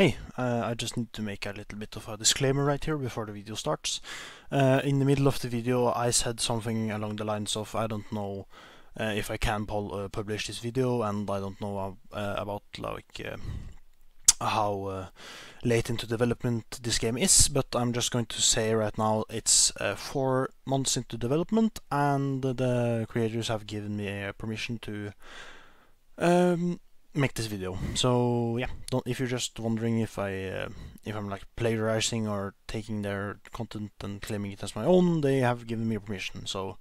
Hey, uh, I just need to make a little bit of a disclaimer right here before the video starts. Uh, in the middle of the video I said something along the lines of I don't know uh, if I can uh, publish this video and I don't know uh, about like uh, how uh, late into development this game is, but I'm just going to say right now it's four months into development and the creators have given me permission to um, make this video. So yeah, don't, if you're just wondering if I uh, if I'm like plagiarizing or taking their content and claiming it as my own, they have given me permission. So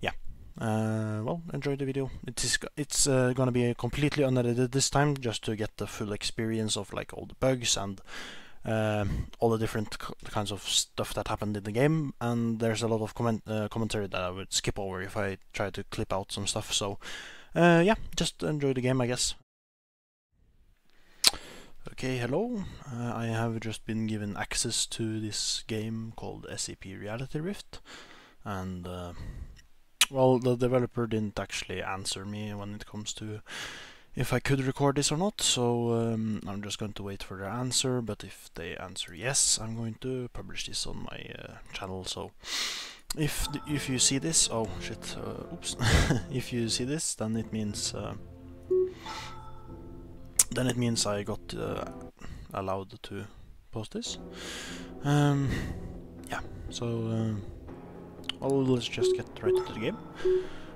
yeah, uh, well, enjoy the video. It is it's uh, gonna be completely unedited this time, just to get the full experience of like all the bugs and. Um, all the different kinds of stuff that happened in the game, and there's a lot of comment uh, commentary that I would skip over if I try to clip out some stuff. So, uh, yeah, just enjoy the game, I guess. Okay, hello. Uh, I have just been given access to this game called SCP Reality Rift, and uh, well, the developer didn't actually answer me when it comes to if I could record this or not, so um, I'm just going to wait for their answer, but if they answer yes, I'm going to publish this on my uh, channel, so if if you see this, oh shit, uh, oops, if you see this, then it means uh, then it means I got uh, allowed to post this. Um, yeah, so well, let's just get right into the game.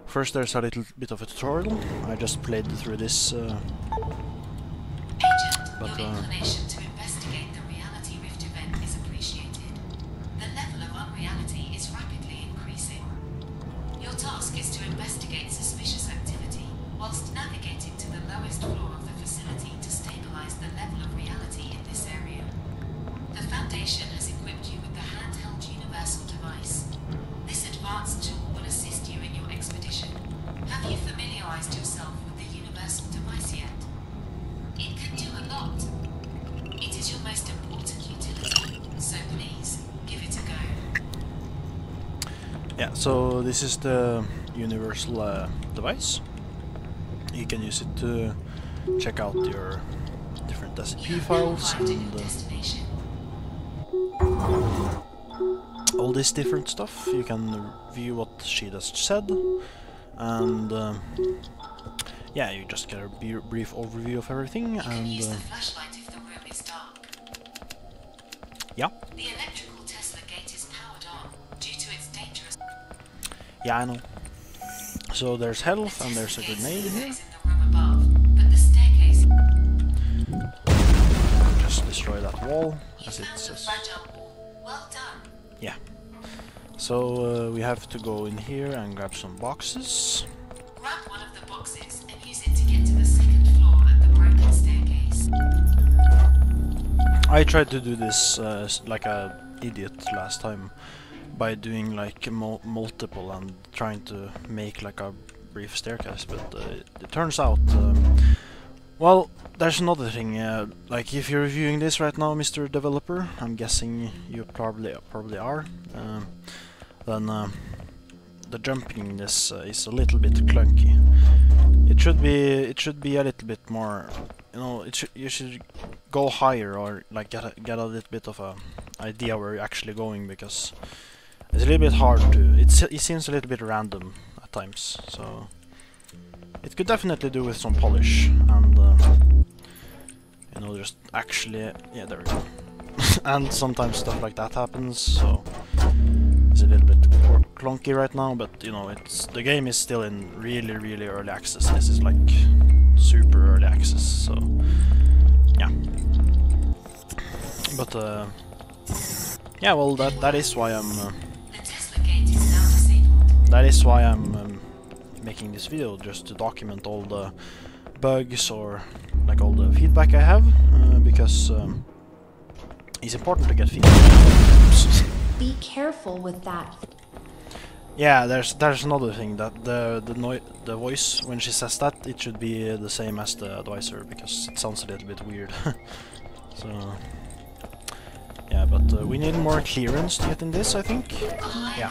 First there's a little bit of a tutorial. I just played through this, uh, but, uh, is the universal uh, device. You can use it to check out your different SCP files and uh, all this different stuff. You can view what she just said and uh, yeah, you just get a brief overview of everything and uh, yeah. Yeah, I know. So there's health and there's a grenade here. Just destroy that wall, as it says. Yeah. So uh, we have to go in here and grab some boxes. Grab one of the boxes and use it to get to the second floor at the broken staircase. I tried to do this uh, like a idiot last time by doing like mul multiple and trying to make like a brief staircase, but uh, it turns out, um, well, there's another thing. Uh, like if you're reviewing this right now, Mr. Developer, I'm guessing you probably probably are. Um, then uh, the jumping in this uh, is a little bit clunky. It should be it should be a little bit more. You know, it should you should go higher or like get a, get a little bit of a idea where you're actually going because it's a little bit hard to. It seems a little bit random at times, so it could definitely do with some polish and uh, you know just actually yeah there we go. and sometimes stuff like that happens, so it's a little bit clunky right now, but you know it's the game is still in really really early access. This is like super early access, so yeah. But uh, yeah, well that that is why I'm. Uh, that is why I'm um, making this video, just to document all the bugs or like all the feedback I have, uh, because um, it's important to get feedback. Be careful with that. Yeah, there's there's another thing that the the no the voice when she says that it should be uh, the same as the advisor because it sounds a little bit weird. so yeah, but uh, we need more clearance to get in this, I think. Yeah.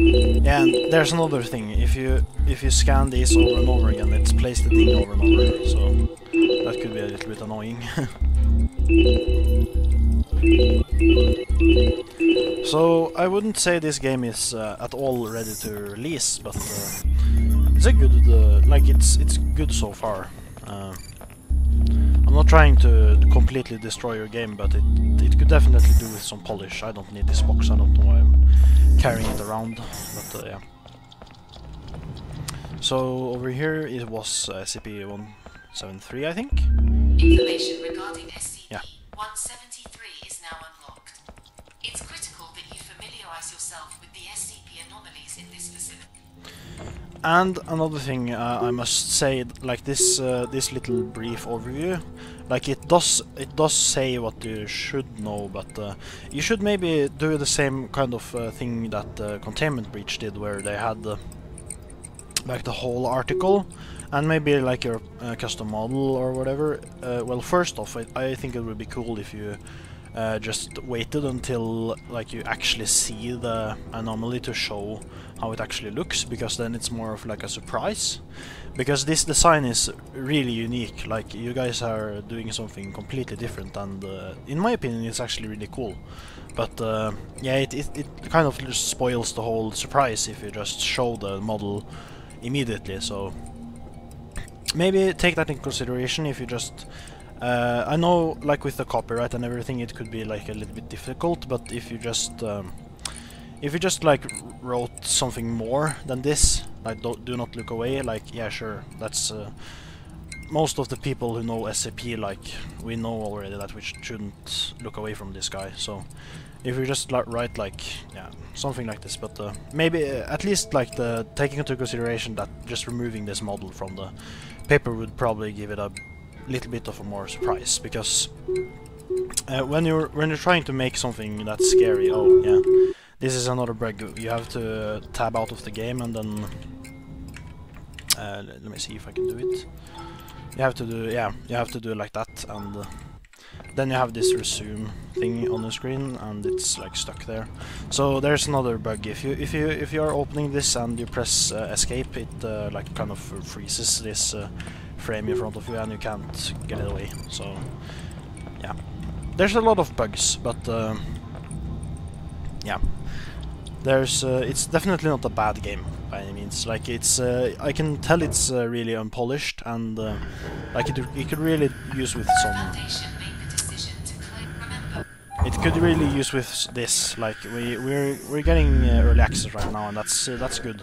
and there's another thing. If you if you scan these over and over again, it's placed the thing over and over. So that could be a little bit annoying. so I wouldn't say this game is uh, at all ready to release, but uh, it's a good uh, like it's it's good so far. I'm not trying to completely destroy your game, but it it could definitely do with some polish. I don't need this box. I don't know why I'm carrying it around, but uh, yeah. So over here it was uh, SCP-173, I think. Information regarding Yeah. SCP-173 is And another thing uh, I must say, like this uh, this little brief overview, like it does it does say what you should know, but uh, you should maybe do the same kind of uh, thing that uh, Containment Breach did, where they had uh, like the whole article and maybe like your custom model or whatever. Well, first off, I, I think it would be cool if you uh, just waited until like you actually see the anomaly to show how it actually looks, because then it's more of like a surprise. Because this design is really unique. Like you guys are doing something completely different, and uh, in my opinion, it's actually really cool. But uh, yeah, it, it it kind of just spoils the whole surprise if you just show the model immediately. So maybe take that in consideration if you just uh, I know like with the copyright and everything it could be like a little bit difficult but if you just um, if you just like wrote something more than this like do, do not look away like yeah sure that's uh, most of the people who know SCP, like we know already that we sh shouldn't look away from this guy so if you just like write like yeah something like this but uh, maybe uh, at least like the taking into consideration that just removing this model from the paper would probably give it a little bit of a more surprise because uh, when you're when you're trying to make something that's scary oh yeah this is another bug you have to tab out of the game and then uh, let me see if I can do it. You have to do yeah you have to do it like that and uh, then you have this resume thing on the screen and it's like stuck there. So there's another bug. If you if you if you are opening this and you press uh, escape it uh, like kind of freezes this uh, frame in front of you and you can't get it away so yeah there's a lot of bugs but uh, yeah there's uh, it's definitely not a bad game by any means like it's uh, I can tell it's uh, really unpolished and uh, like it, it could really use with some it could really use with this. Like we we're we're getting uh, early access right now, and that's uh, that's good.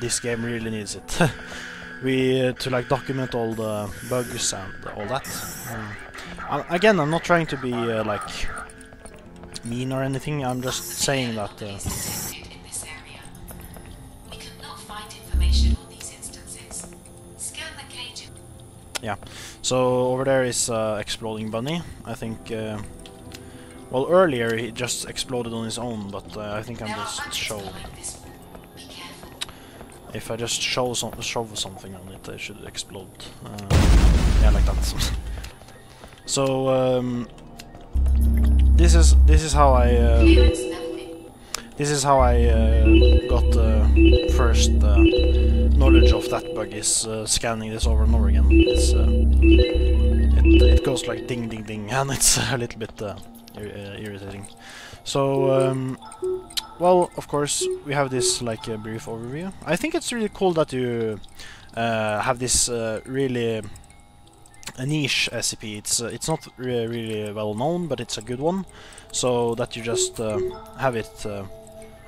This game really needs it. we uh, to like document all the bugs and all that. Um, again, I'm not trying to be uh, like mean or anything. I'm just saying that. Uh, yeah. So over there is uh, exploding bunny. I think. Uh, well, earlier he just exploded on his own, but uh, I think I'm just badges If I just show some shove something on it, it should explode. Uh, yeah, like that. so um, this is this is how I uh, this is how I uh, got uh, first uh, knowledge of that bug is uh, scanning this over and over again. It's uh, it it goes like ding ding ding, and it's a little bit ir irritating. So. Um, well, of course, we have this like a brief overview. I think it's really cool that you uh, have this uh, really a niche SCP. It's uh, it's not re really well known, but it's a good one. So that you just uh, have it. Uh,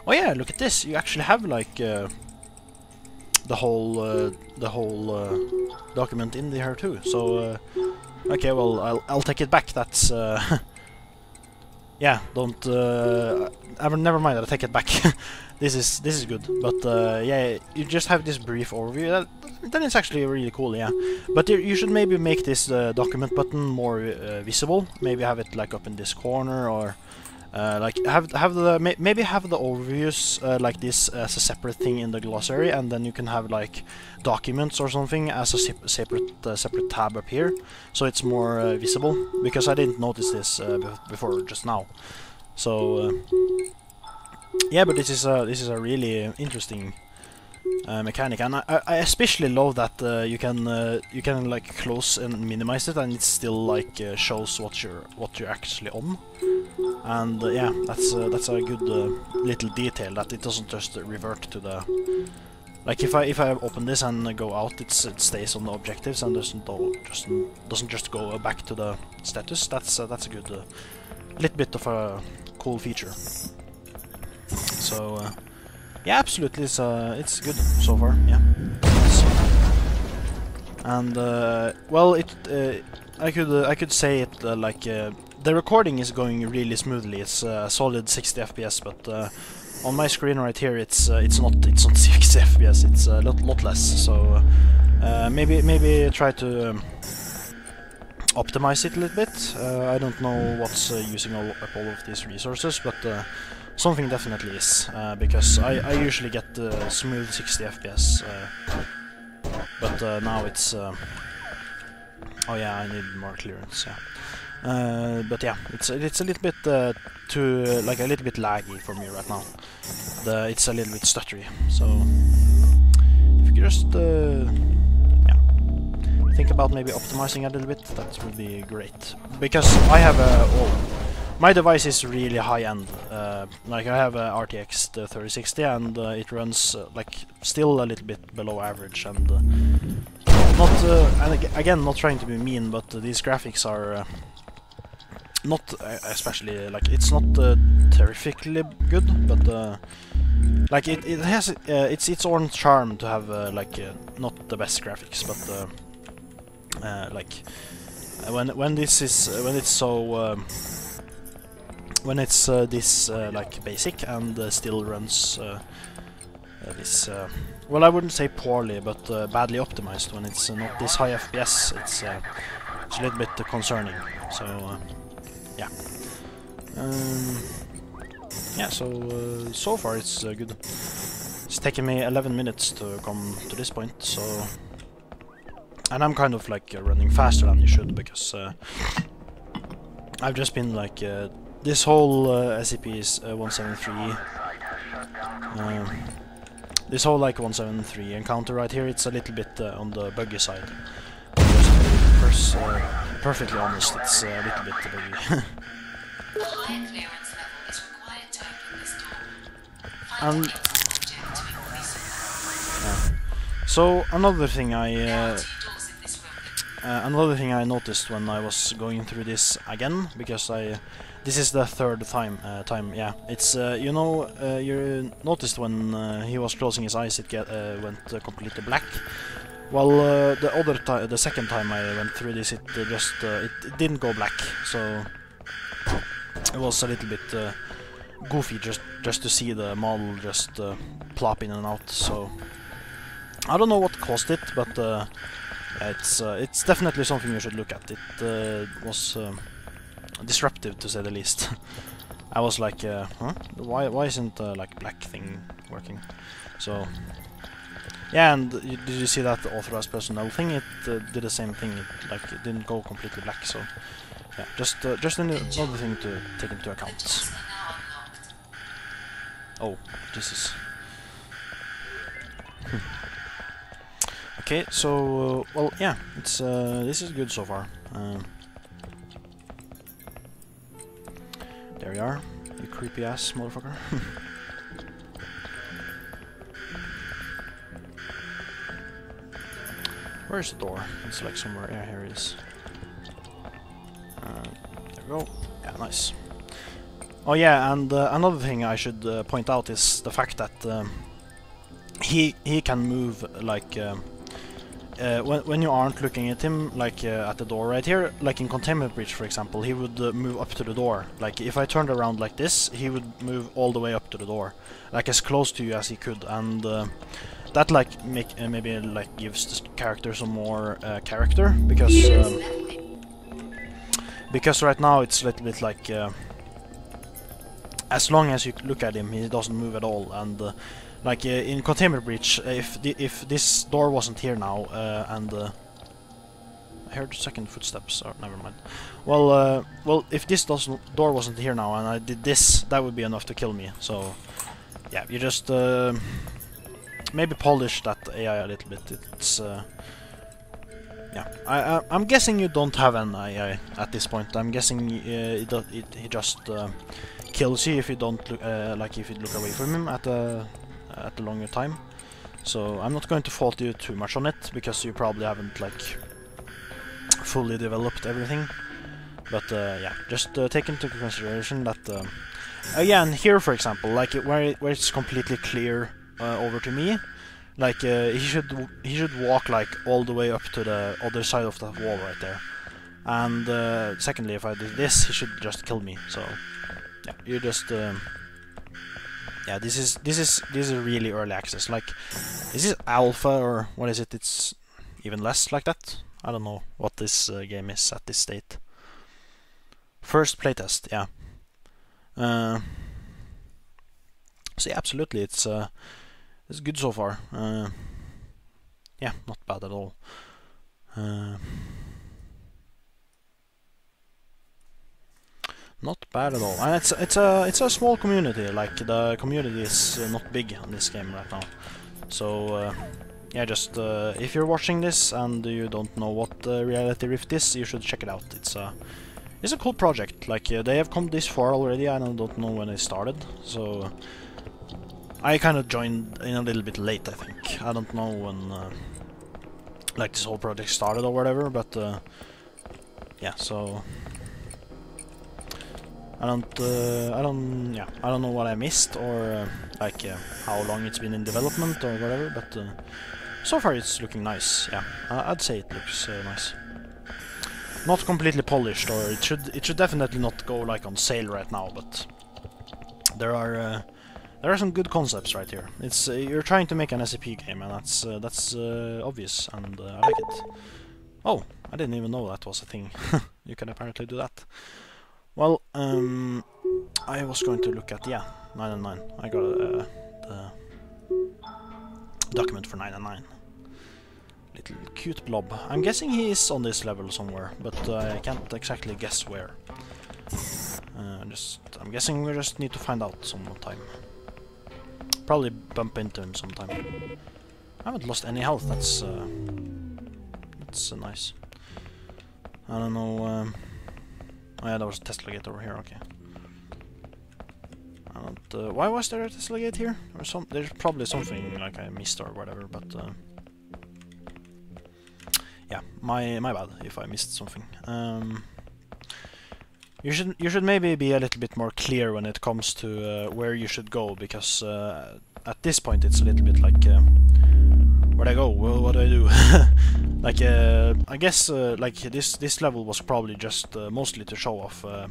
oh yeah, look at this! You actually have like uh, the whole the whole document in there too. So okay, well I'll I'll take it back. That's. Yeah, don't. Uh, never mind. I'll take it back. this is this is good, but uh, yeah, you just have this brief overview. That, then it's actually really cool, yeah. But you, you should maybe make this uh, document button more uh, visible. Maybe have it like up in this corner, or Uh, like have have the may, maybe have the overviews uh, like this as a separate thing in the glossary, and then you can have like documents or something as a sep- separate uh, separate tab up here, so it's more uh, visible. Because I didn't notice this uh, bef- before just now. So yeah, but this is a this is a really interesting uh, mechanic, and I, I especially love that uh, you can uh, you can like close and minimize it, and it still like uh, shows what you're what you're actually on. And uh, yeah, that's uh, that's a good little detail that it doesn't just revert to the like if I if I open this and go out, it stays on the objectives and doesn't just doesn't just go back to the status. That's that's a good little bit of a cool feature. So yeah, absolutely, it's uh, it's good so far. Yeah, and uh, well, it uh, I could I could say it uh, like uh, the recording is going really smoothly. It's uh, solid 60 FPS, but on my screen right here, it's it's not it's not 60 FPS. It's a lot lot less. So maybe maybe try to. Um, optimize it a little bit. I don't know what's using all, up all of these resources, but something definitely is, uh, because I, I usually get uh, smooth 60 FPS, uh, but uh, now it's... Uh, oh yeah, I need more clearance, yeah. Uh, but yeah, it's it's a little bit uh, too like a little bit laggy for me right now. The it's a little bit stuttery. So if you could just yeah think about maybe optimizing a little bit, that would be great. Because I have a oh, my device is really high end. Uh, like I have a RTX 3060 and uh, it runs uh, like still a little bit below average and. Uh, not uh, and ag- again not trying to be mean but uh, these graphics are not especially like it's not terrifically good but like it, it has its its own charm to have like not the best graphics but like when when this is when it's so um, when it's uh, this uh, like basic and uh, still runs uh, this well I wouldn't say poorly but badly optimized when it's not this high FPS it's it's a little bit concerning. So yeah. Um, yeah so so far it's good. It's taken me 11 minutes to come to this point so and I'm kind of like running faster than you should because I've just been like uh, this whole uh, SCP is uh, 173 um, this whole like 173 encounter right here it's a little bit uh, on the buggy side just uh, perfectly honest it's uh, a little bit buggy. And- so another thing I Uh, another thing I noticed when I was going through this again, because I, this is the third time. Uh, time, yeah. It's uh, you know uh, you noticed when uh, he was closing his eyes, it get, uh, went completely black. Well, the other time, the second time I went through this, it just it, it didn't go black. So it was a little bit goofy just just to see the model just plop in and out. So I don't know what caused it, but. Uh, it's uh, it's definitely something you should look at. It uh, was um, disruptive to say the least. I was like, uh, huh? Why why isn't the like black thing working? So yeah, and you, did you see that authorized personnel thing? It uh, did the same thing. It like it didn't go completely black. So yeah, just uh, just another thing to take into account. Oh, this is. okay, so uh, well, yeah, it's uh, this is good so far. Um, there we are, you creepy ass motherfucker. Where's the door? It's like somewhere. Yeah, here it is. Uh, there we go. Yeah, nice. Oh yeah, and uh, another thing I should uh, point out is the fact that um, he he can move like um, uh, when when you aren't looking at him, like uh, at the door right here, like in Containment Breach, for example, he would uh, move up to the door. Like if I turned around like this, he would move all the way up to the door, like as close to you as he could, and uh, that like make uh, maybe like gives the character some more uh, character because um, because right now it's a little bit like. Uh, as long as you look at him, he doesn't move at all. And uh, like uh, in containment breach, uh, if the, if this door wasn't here now, uh, and I heard second footsteps. Or never mind. Well, uh, well, if this door wasn't here now, and I did this, that would be enough to kill me. So, yeah, you just uh, maybe polish that AI a little bit. It's uh, yeah. I, I I'm guessing you don't have an AI at this point. I'm guessing it, it he just kills you if you don't look like if you look away from him at a at a longer time. So I'm not going to fault you too much on it because you probably haven't like fully developed everything. But uh, yeah, just uh, take into consideration that uh, again here, for example, like it, where it, where it's completely clear uh, over to me, like uh, he should he should walk like all the way up to the other side of that wall right there. And uh, secondly, if I did this, he should just kill me. So yeah, you just um, yeah, this is this is this is really early access. Like, is this alpha or what is it? It's even less like that. I don't know what this uh, game is at this state. First playtest, yeah. Uh, so yeah, absolutely, it's uh, it's good so far. Uh, yeah, not bad at all. Not bad at all, and it's it's a it's a small community. Like the community is not big on this game right now, so. Uh, yeah, just uh, if you're watching this and you don't know what uh, Reality Rift is, you should check it out. It's a it's a cool project. Like uh, they have come this far already. I don't don't know when they started, so I kind of joined in a little bit late. I think I don't know when uh, like this whole project started or whatever, but uh, yeah. So I don't uh, I don't yeah I don't know what I missed or uh, like uh, how long it's been in development or whatever, but. Uh, so far it's looking nice, yeah. I'd say it looks uh, nice. Not completely polished, or it should it should definitely not go like on sale right now, but there are uh, there are some good concepts right here. It's you're trying to make an SCP game, and that's that's obvious, and I like it. Oh, I didn't even know that was a thing. you can apparently do that. Well, um, I was going to look at yeah, nine and nine. I got uh, the document for 9 and 9. Little cute blob. I'm guessing he is on this level somewhere, but uh, I can't exactly guess where. Uh, just, I'm guessing we just need to find out sometime. Probably bump into him sometime. I haven't lost any health. That's uh, that's uh, nice. I don't know. Um, oh yeah, there was a Tesla gate over here. Okay. Uh, why was there a Tesla gate here? Or some? There's probably something like I missed or whatever. But uh, yeah, my my bad if I missed something. Um, you should you should maybe be a little bit more clear when it comes to uh, where you should go because uh, at this point it's a little bit like uh, where do I go? Well, what do I do? like uh, I guess uh, like this this level was probably just uh, mostly to show off uh,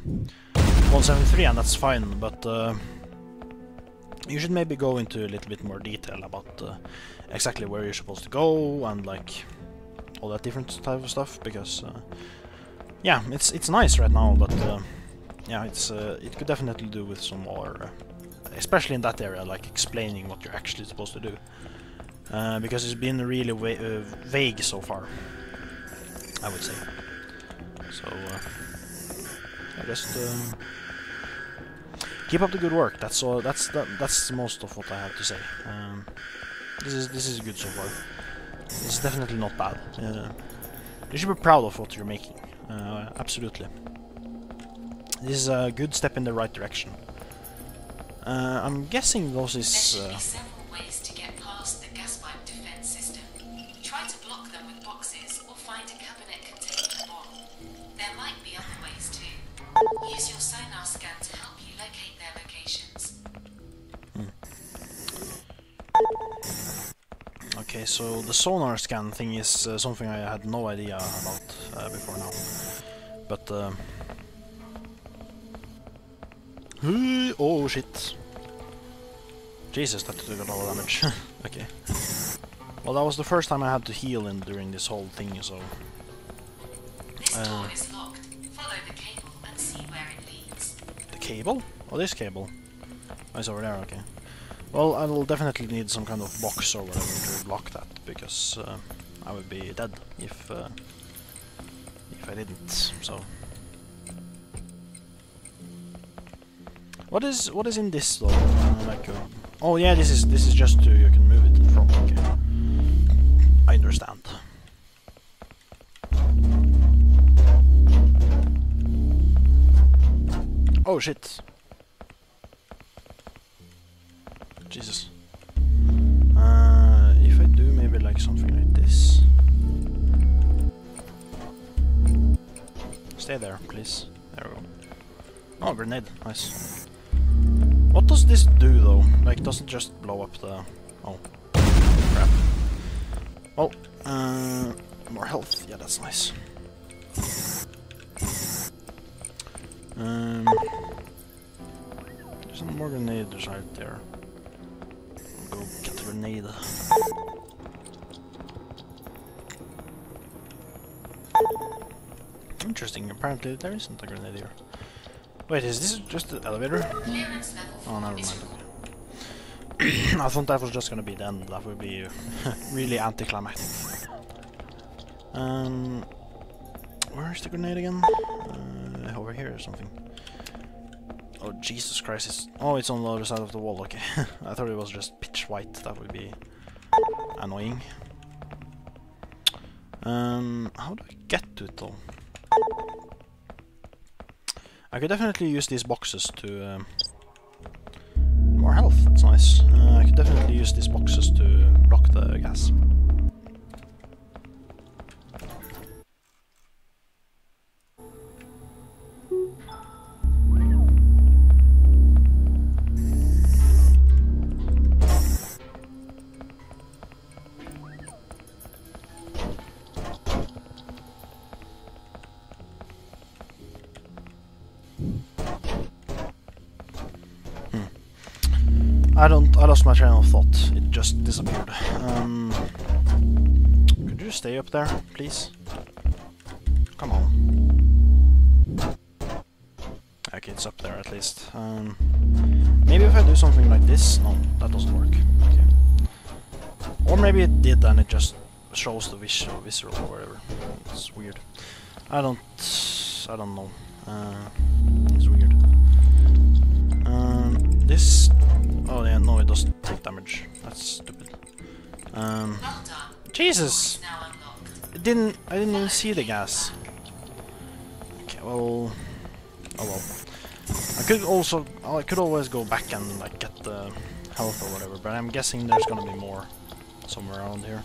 173 and that's fine, but uh, you should maybe go into a little bit more detail about uh, exactly where you're supposed to go and like all that different type of stuff because yeah, it's it's nice right now, but yeah, it's it could definitely do with some more, especially in that area, like explaining what you're actually supposed to do, uh, because it's been really uh, vague so far. I would say. So uh, I just um, keep up the good work. That's all. That's that, that's most of what I have to say. Um, this is this is good so far. It's definitely not bad. Uh, you should be proud of what you're making. Uh, absolutely. This is a good step in the right direction. I'm guessing those is... okay, so the sonar scan thing is uh, something I had no idea about uh, before now. But... Uh, oh shit. Jesus, that took a lot of damage. okay. Well, that was the first time I had to heal in during this whole thing, so... This Uh. door is locked. Follow the cable and see where it leads. The cable? Oh, this cable. Oh, it's over there, okay. Well, I will definitely need some kind of box or whatever to block that, because uh, I would be dead if uh, if I didn't. So, what is what is in this though? Like, uh, oh yeah, this is this is just to you can move it from. Okay, I understand. Oh shit. Grenade. Nice. What does this do though? Like, does it just blow up the... Oh. Crap. Oh, uh, more health. Yeah, that's nice. Um, there's more grenades right there. I'll go get the grenade. Interesting, apparently there isn't a grenade here. Wait, is this just the elevator? Oh, never mind. I thought that was just gonna be the end. That would be really anticlimactic. Um, where's the grenade again? Uh, over here or something. Oh Jesus Christ! It's oh, it's on the other side of the wall. Okay, I thought it was just pitch white. That would be annoying. Um, how do I get to it though? I could definitely use these boxes to. Um, more health, that's nice. Uh, I could definitely use these boxes to block the gas. My train of thought. It just disappeared. Um, could you stay up there, please? Come on. Okay, it's up there at least. Um, maybe if I do something like this. No, that doesn't work. Okay. Or maybe it did and it just shows the visual, visceral or whatever. It's weird. I don't. I don't know. Uh, it's weird. Um, this Oh yeah, no, it doesn't. That's stupid. Um. Jesus! It didn't. I didn't even see the gas. Okay, well. Oh well. I could also. oh, I could always go back and like get the health or whatever, but I'm guessing there's gonna be more somewhere around here.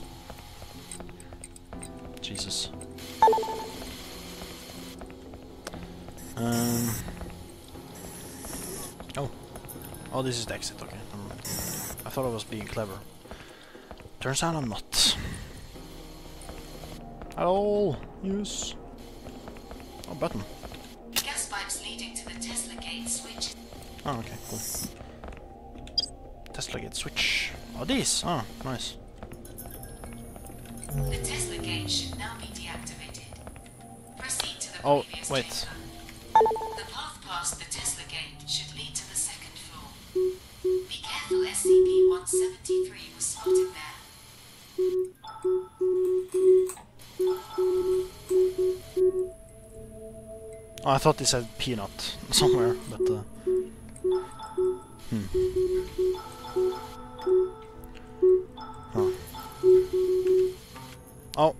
Jesus. Um. Oh. Oh, this is the exit. Okay. Never mind. I thought I was being clever. Turns out I'm not. At all. Use. Oh, button. Gas pipes leading to the Tesla gate switch. Oh, okay, cool. Tesla gate switch. Oh, these. Oh, nice. The Tesla gate should now be deactivated. Proceed to the Oh, wait. I thought they said peanut somewhere, but uh, hmm. Huh. Oh,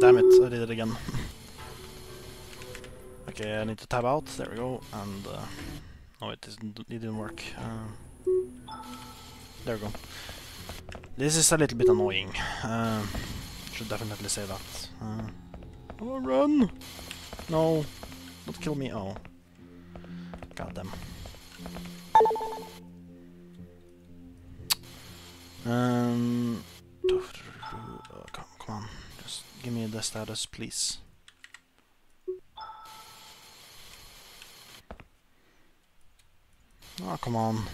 damn it! I did it again. okay, I need to tab out. There we go. And uh, no, it didn't. It didn't work. Uh, there we go. This is a little bit annoying. Uh, should definitely say that. Uh, oh, run! No. Don't kill me. Oh. God damn. Um. oh, come, come on. Just give me the status, please. Oh, come on.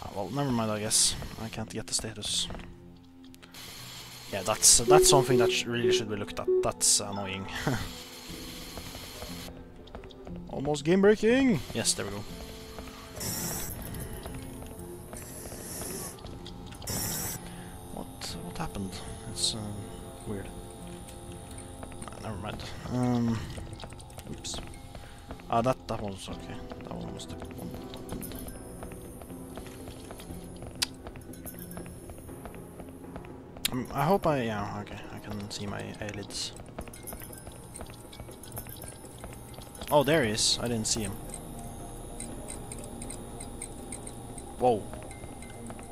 Ah, well, never mind, I guess. I can't get the status. Yeah, that's that's something that sh really should be looked at. That's annoying. Almost game breaking! Yes, there we go. What what happened? It's uh, weird. Nah, never mind. Um, oops. Ah, that that one's okay. That one was the I hope I yeah okay I can see my eyelids. Oh, there he is. I didn't see him. Whoa.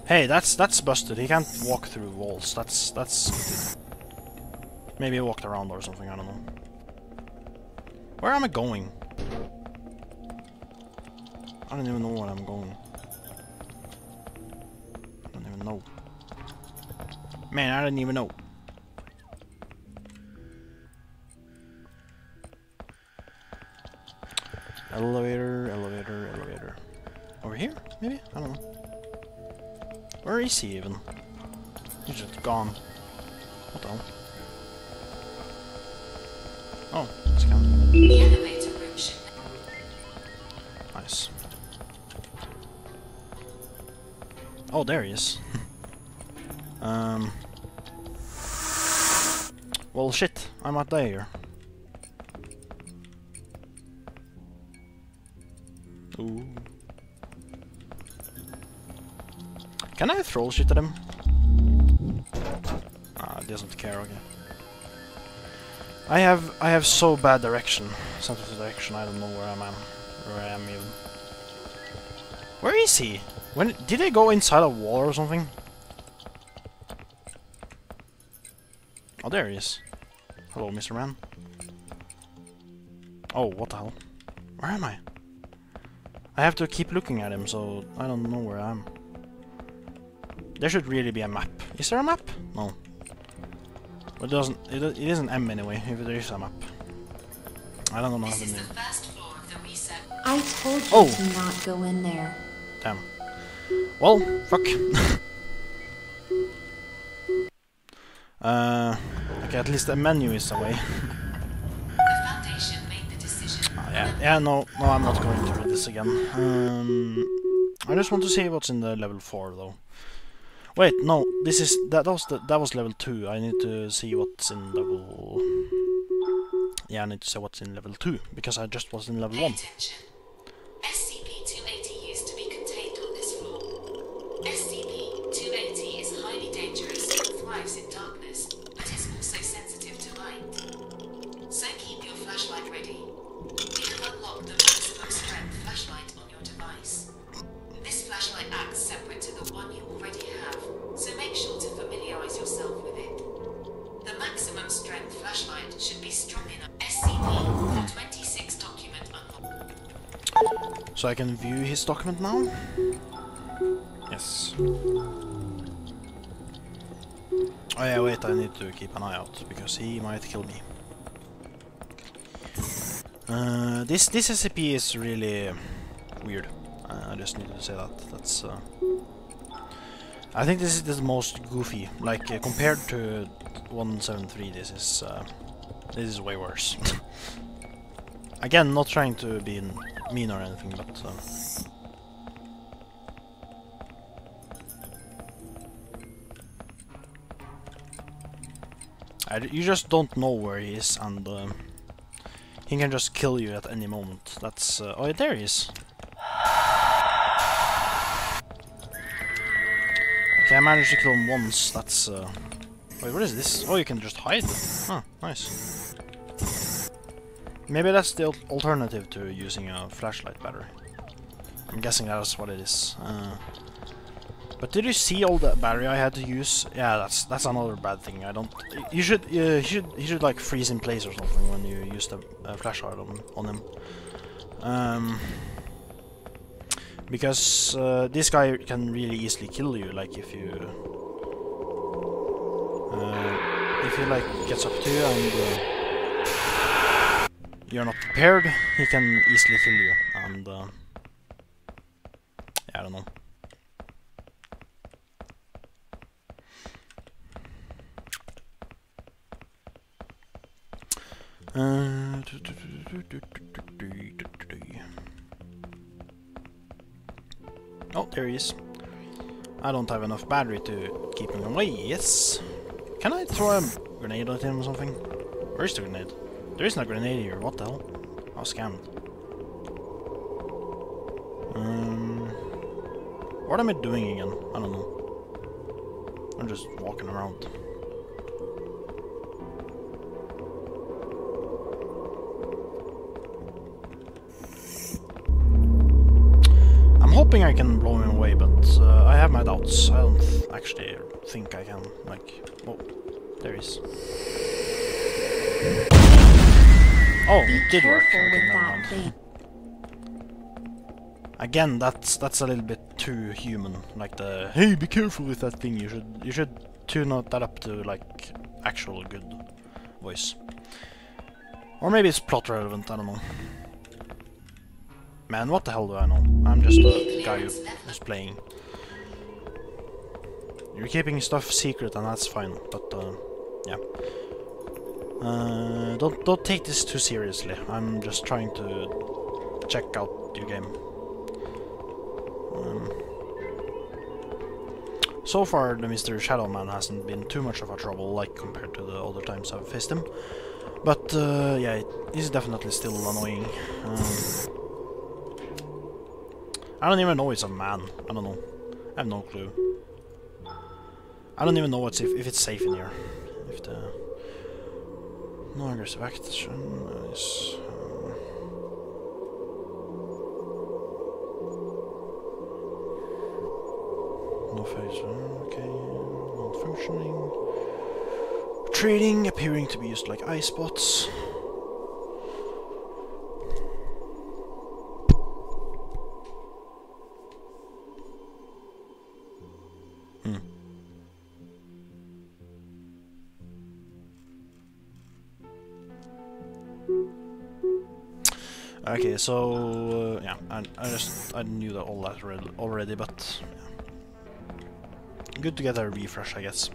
Hey, that's that's busted. He can't walk through walls. That's that's. Maybe he walked around or something. I don't know. Where am I going? I don't even know where I'm going. Man, I didn't even know. Elevator, elevator, elevator. Over here? Maybe? I don't know. Where is he even? He's just gone. What the hell? Oh, it's coming. The elevator room should Nice. Oh, there he is. um. Well, shit. I'm die there. Ooh. Can I throw shit at him? Ah, he doesn't care. Okay. I have I have so bad direction, sense of direction. I don't know where I'm at, where I am even. Where is he? When did they go inside a wall or something? Oh, there he is. Hello, Mr. Man. Oh, what the hell? Where am I? I have to keep looking at him, so I don't know where I am. There should really be a map. Is there a map? No. It doesn't. It, it isn't M anyway. If there is a map, I don't know how This to is name. the first floor of the research. I told you Oh. to not go in there. Damn. Well, fuck. uh, okay, at least the menu is away. The Foundation made the decision. Ah, yeah, yeah, no, no, I'm not going to read this again. Um, I just want to see what's in the level four, though. Wait, no, this is that was the that was level two. I need to see what's in level. Yeah, I need to see what's in level two because I just was in level one. So I can view his document now? Yes. Oh yeah, wait, I need to keep an eye out, because he might kill me. Uh, this this SCP is really weird. Uh, I just need to say that. That's. Uh, I think this is the most goofy. Like uh, compared to 173, this is uh, this is way worse. Again, not trying to be mean or anything, but. Uh, I you just don't know where he is, and uh, he can just kill you at any moment. That's uh, oh, there he is. Okay, I managed to kill him once. That's uh, wait, what is this? Oh, you can just hide. Huh, nice. Maybe that's the alternative to using a flashlight battery. I'm guessing that's what it is. Uh, but did you see all the battery I had to use? Yeah, that's that's another bad thing. I don't. You should uh, you should you should like freeze in place or something when you use the uh, flashlight on on him. Um, because uh, this guy can really easily kill you. Like if you uh, if he like gets up to you and uh, prepared, he can easily kill you. And uh, yeah, I don't know. Uh, Oh, there he is. I don't have enough battery to keep him away. Yes. Can I throw a grenade at him or something? Where's the grenade? There isn't a grenade here. What the hell? I was scammed. Um, what am I doing again? I don't know. I'm just walking around. I'm hoping I can blow him away, but uh, I have my doubts. I don't actually think I can. Like, oh, there he is. Oh, Be it did work. Okay, with never that mind. thing. Again, that's that's a little bit too human. Like the hey, be careful with that thing. You should you should tune out that up to like actual good voice. Or maybe it's plot relevant. I don't know. Man, what the hell do I know? I'm just a guy who's playing. You're keeping stuff secret, and that's fine. But uh, yeah. Uh, don't don't take this too seriously. I'm just trying to check out your game. Um, so far, the Mr. Shadow Man hasn't been too much of a trouble, like compared to the other times I've faced him. But uh, yeah, is definitely still annoying. Um, I don't even know it's a man. I don't know. I have no clue. I don't even know what's if, if it's safe in here. If the no aggressive action No phase, okay, non-functioning. Trading appearing to be used like eye spots. So uh, yeah, I, I just I knew that all that already, but yeah. good to get a refresh, I guess.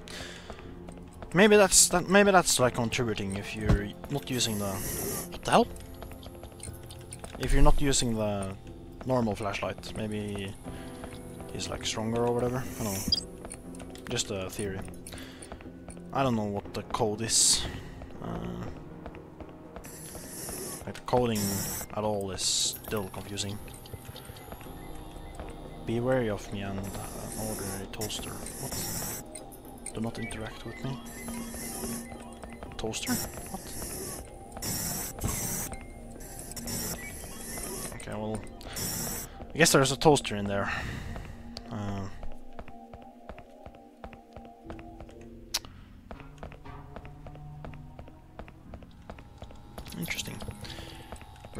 Maybe that's that. Maybe that's like contributing if you're not using the what the hell? If you're not using the normal flashlight, maybe he's like stronger or whatever. I don't know. Just a theory. I don't know what the code is. Uh, like the coding at all is still confusing. Be wary of me and an ordinary toaster. What? Do not interact with me. Toaster? What? Okay, well... I guess there's a toaster in there. Uh, interesting.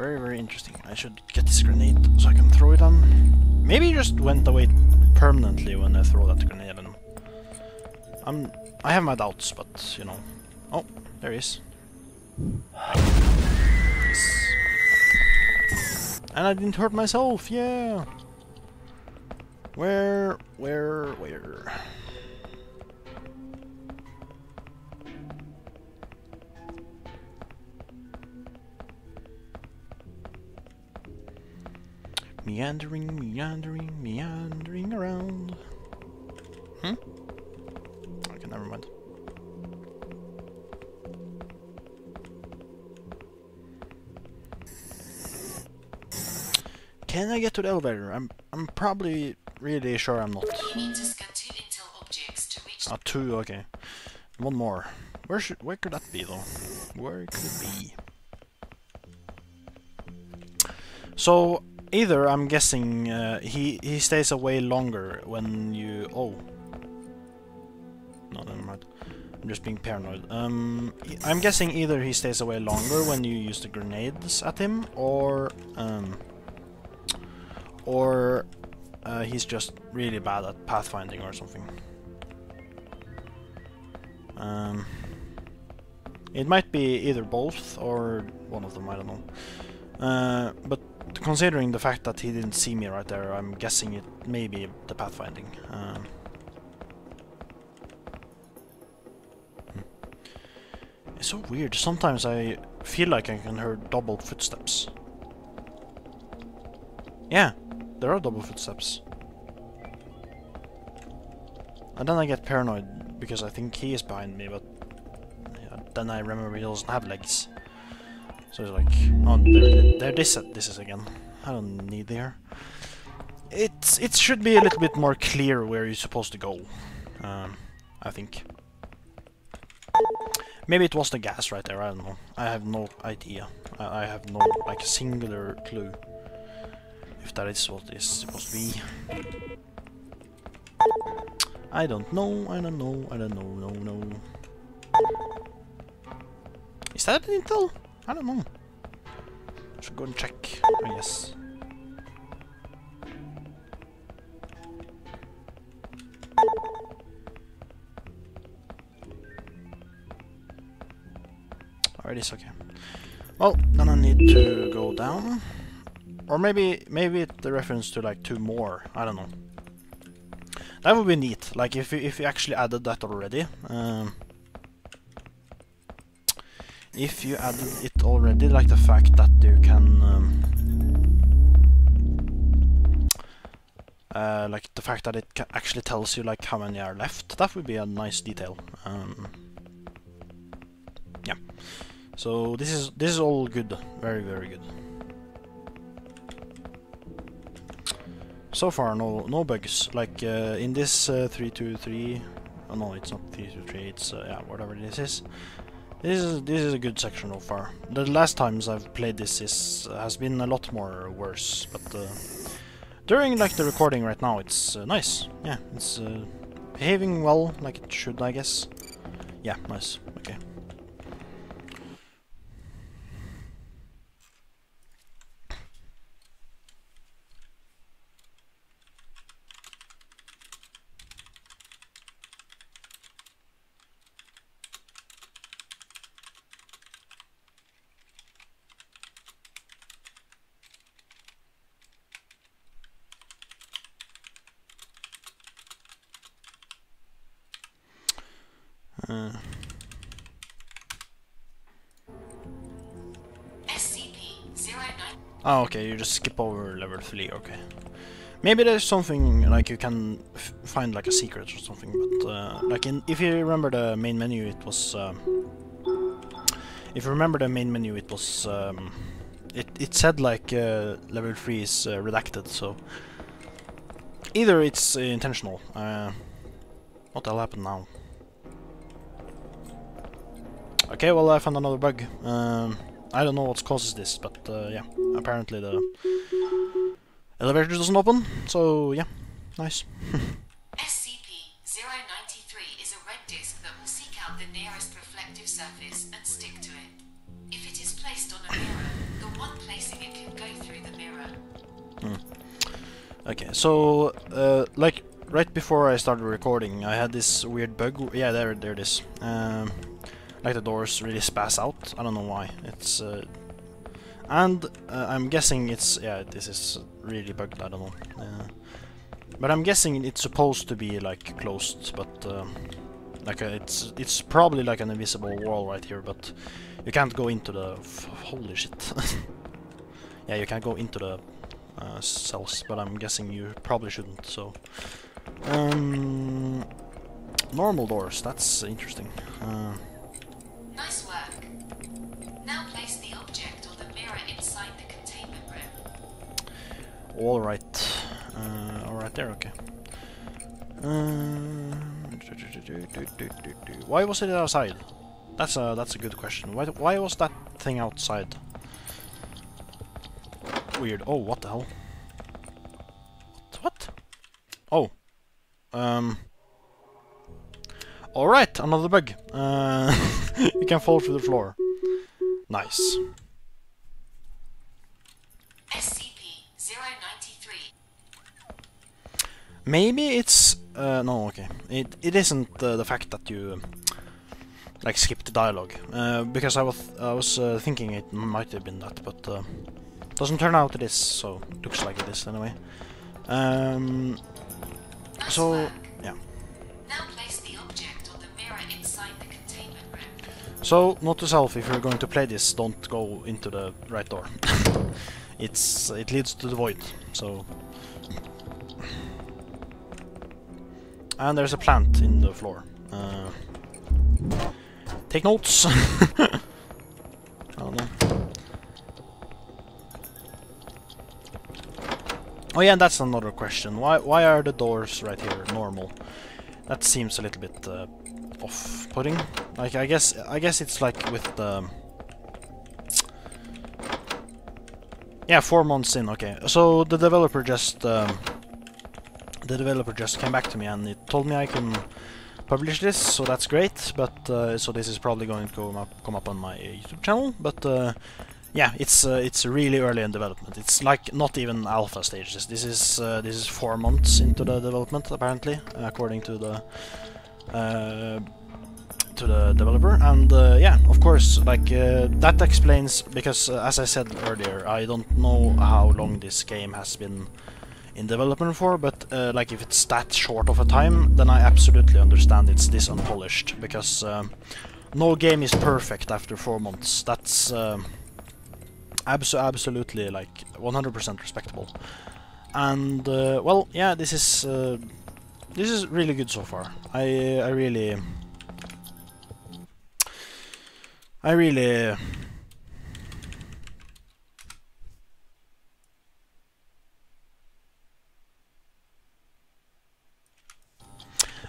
Very, very interesting. I should get this grenade so I can throw it on. Maybe it just went away permanently when I throw that grenade on. him. I'm... I have my doubts, but, you know... Oh, there he is. Yes. And I didn't hurt myself, yeah! Where, where, where? Meandering, meandering, meandering around. Hmm? Okay, never mind. Can I get to the elevator? I'm I'm probably really sure I'm not. You need to scan two intel objects to reach Ah, two, okay. One more. Where should where could that be though? Where could it be? So either I'm guessing uh, he he stays away longer when you oh. No never mind. I'm just being paranoid. Um I'm guessing either he stays away longer when you use the grenades at him or um or uh, he's just really bad at pathfinding or something. Um it might be either both or one of them I don't know. Uh, but considering the fact that he didn't see me right there, I'm guessing it may be the pathfinding. Um, hmm. it's so weird. Sometimes I feel like I can hear double footsteps. Yeah, there are double footsteps. And then I get paranoid because I think he is behind me, but then I remember he doesn't have legs. So it's like, oh, there, there this, this is again. I don't need there. It, it should be a little bit more clear where you're supposed to go, um, I think. Maybe it was the gas right there, I don't know. I have no idea. I, I have no, like, a singular clue if that is what it's supposed to be. I don't know, I don't know, I don't know, no, no. Is that an intel? I don't know. Should go and check, I guess. Alright, it's okay. Well, then I need to go down. Or maybe maybe the reference to like two more. I don't know. That would be neat. Like if you, if you actually added that already. Um, if you added it already, like the fact that you can. Um, uh, like the fact that it actually tells you like how many are left. That would be a nice detail. Um, yeah. So this is this is all good. Very very good. So far, no no bugs. Like uh, in this uh, 323, oh no, it's not 323. It's uh, yeah, whatever this is. This is this is a good section so far. The last times I've played this is has been a lot more worse, but uh, during like the recording right now, it's uh, nice. Yeah, it's uh, behaving well, like it should, I guess. Yeah, nice. Okay. Oh, okay, you just skip over level 3, okay. Maybe there's something, like, you can find, like, a secret or something, but, uh, like, in, if you remember the main menu, it was, um, If you remember the main menu, it was, um, It, it said, like, uh, level 3 is uh, redacted, so... Either it's intentional, uh, What will happen now? Okay, well I found another bug. Um, I don't know what causes this, but uh, yeah, apparently the elevator doesn't open, so yeah, nice. SCP-093 is a red disk that will seek out the nearest reflective surface and stick to it. If it is placed on a mirror, the one placing it can go through the mirror. Okay, so uh, like right before I started recording, I had this weird bug. Yeah, there, there it is. Um, like the doors really spaz out. I don't know why. It's uh, and uh, I'm guessing it's yeah. This is really bugged. I don't know. Uh, but I'm guessing it's supposed to be like closed, but uh, like it's it's probably like an invisible wall right here. But you can't go into the holy shit. yeah, you can't go into the uh, cells, but I'm guessing you probably shouldn't. So. Um, normal doors. That's interesting. Uh, All right. Uh, all right there. Okay. Um, why was it outside? That's a that's a good question. Why why was that thing outside? Weird. Oh, what the hell? What? What? Oh. Um. All right, another bug. Uh, you can fall through the floor. Nice. SCP-093. Maybe it's uh, no, okay. It it isn't uh, the fact that you like skip the dialogue, uh, because I was I was uh, thinking it might have been that, but uh, doesn't turn out it is. So looks like it is anyway. Um, Nice so work. yeah. Now place the object or the mirror inside the containment room. So, note to self, if you're going to play this, don't go into the right door. it's it leads to the void. So, and there's a plant in the floor. Uh, take notes. I don't know. Oh yeah, and that's another question. Why why are the doors right here normal? That seems a little bit uh, off-putting. Like I guess I guess it's like with the yeah four months in. Okay, so the developer just um, the developer just came back to me and it told me I can publish this, so that's great. But uh, so this is probably going to come up come up on my YouTube channel, but. Uh, yeah, it's uh, it's really early in development. It's like not even alpha stages. This is uh, this is four months into the development apparently, according to the uh, to the developer. And uh, yeah, of course, like that explains because as I said earlier, I don't know how long this game has been in development for, but like if it's that short of a time, then I absolutely understand it's this unpolished because no game is perfect after four months. That's Abso absolutely, like, 100% respectable. And, uh, well, yeah, this is, uh, this is really good so far. I, I really... I really...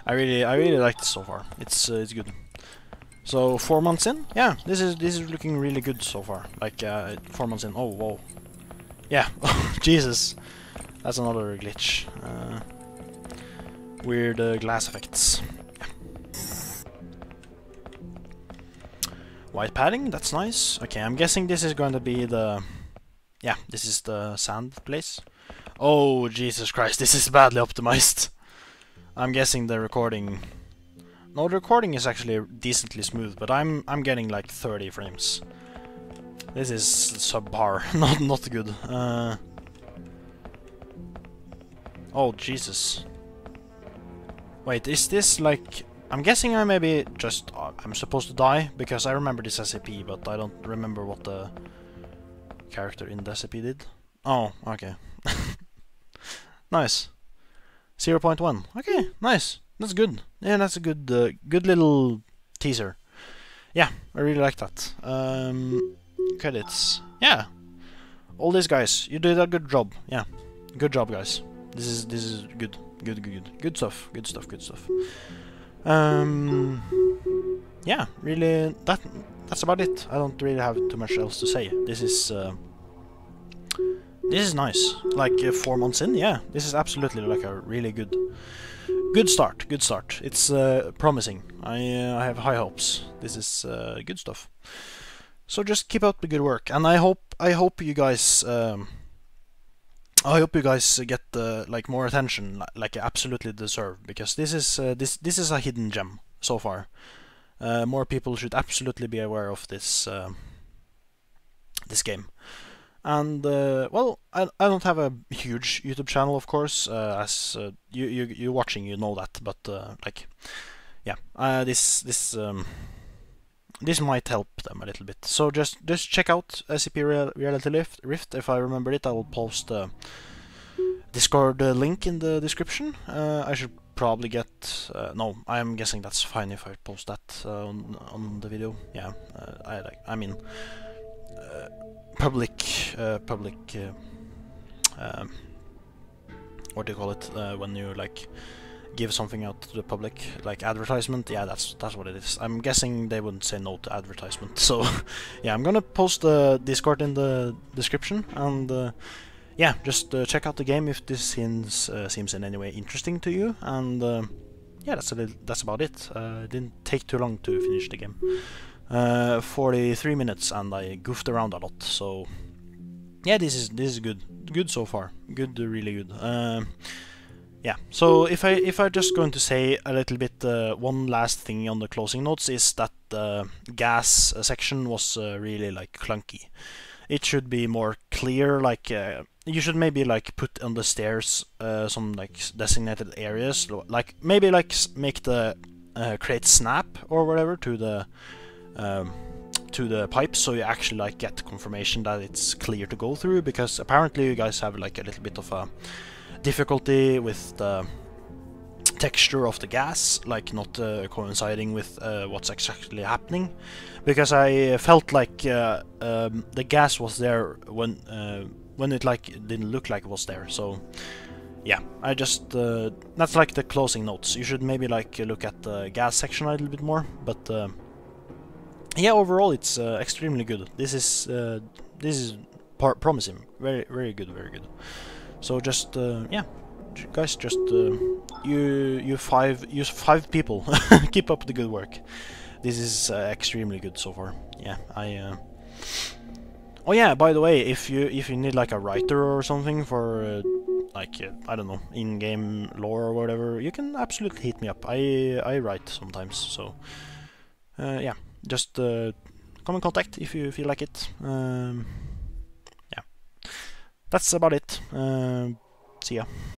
I really, I really like this so far. It's, uh, it's good. So four months in, yeah, this is this is looking really good so far. Like uh, four months in. Oh whoa, yeah, Jesus, that's another glitch. Uh, weird uh, glass effects. White padding, that's nice. Okay, I'm guessing this is going to be the... Yeah, this is the sand place. Oh, Jesus Christ, this is badly optimized. I'm guessing the recording no, the recording is actually decently smooth, but I'm I'm getting like 30 frames. This is subpar, not not good. Uh, oh Jesus! Wait, is this like? I'm guessing I maybe just uh, I'm supposed to die because I remember this SCP, but I don't remember what the character in the SCP did. Oh, okay. nice. 0.1. Okay, nice. That's good. Yeah, that's a good, uh, good little teaser. Yeah, I really like that. Um, credits. Yeah, all these guys, you did a good job. Yeah, good job, guys. This is this is good, good, good, good, good stuff. Good stuff. Good stuff. Um, yeah, really. That that's about it. I don't really have too much else to say. This is. Uh, this is nice. Like uh, four months in, yeah. This is absolutely like a really good Good start, good start. It's uh, promising. I, uh, I have high hopes. This is uh, good stuff. So just keep up the good work, and I hope I hope you guys um, I hope you guys get like more attention, like you absolutely deserve, because this is uh, this this is a hidden gem so far. Uh, more people should absolutely be aware of this this game. And uh, well, I, I don't have a huge YouTube channel, of course. Uh, as uh, you you you watching, you know that. But uh, like, yeah, uh, this this um, this might help them a little bit. So just just check out SCP Real Reality Rift. Rift. If I remember it, I will post the Discord link in the description. I should probably get uh, no i'm guessing that's fine if i post that uh, on, on the video yeah uh, i like i mean public uh, public uh, um, what do you call it uh, when you like give something out to the public like advertisement? Yeah that's that's what it is. I'm guessing they wouldn't say no to advertisement so yeah i'm gonna post the discord in the description and uh, yeah just uh, check out the game if this seems uh, seems in any way interesting to you. And yeah that's a little, that's about it. It didn't take too long to finish the game uh, 43 minutes and I goofed around a lot so yeah this is this is good. Good so far. Good really good. Uh, yeah so if I if I just going to say a little bit uh, one last thing on the closing notes is that the gas section was uh, really like clunky. It should be more clear like uh, you should maybe like put on the stairs uh, some like designated areas like maybe like make the create snap or whatever to the um, to the pipes, so you actually like get confirmation that it's clear to go through. Because apparently you guys have like a little bit of a difficulty with the texture of the gas, like not uh, coinciding with uh, what's exactly happening. Because I felt like uh, um, the gas was there when uh, when it like didn't look like it was there. So yeah, I just uh, that's like the closing notes. You should maybe like look at the gas section a little bit more, but uh, yeah, overall it's uh, extremely good. This is uh, this is promising, very very good, very good. So just uh, yeah, guys, just uh, you you five you five people keep up the good work. This is uh, extremely good so far. Yeah, I. Uh, Oh yeah, by the way, if you if you need like a writer or something for like I don't know in-game lore or whatever, you can absolutely hit me up. I I write sometimes, so yeah, just uh, come in contact if you feel like it. Um, yeah, that's about it. Uh, see ya.